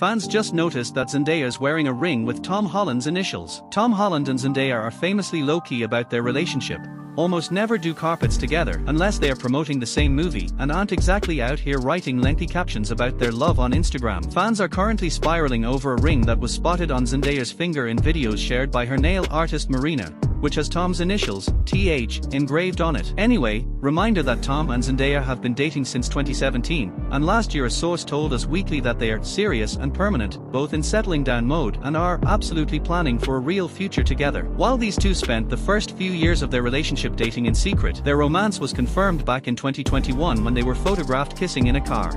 fans just noticed that Zendaya is wearing a ring with Tom Holland's initials. Tom Holland and Zendaya are famously low-key about their relationship, almost never do carpets together unless they are promoting the same movie and aren't exactly out here writing lengthy captions about their love on Instagram. Fans are currently spiraling over a ring that was spotted on Zendaya's finger in videos shared by her nail artist Marina, which has Tom's initials, TH, engraved on it. Anyway, reminder that Tom and Zendaya have been dating since 2017, and last year a source told Us Weekly that they are serious and permanent, both in settling down mode and are absolutely planning for a real future together. While these two spent the first few years of their relationship dating in secret, their romance was confirmed back in 2021 when they were photographed kissing in a car.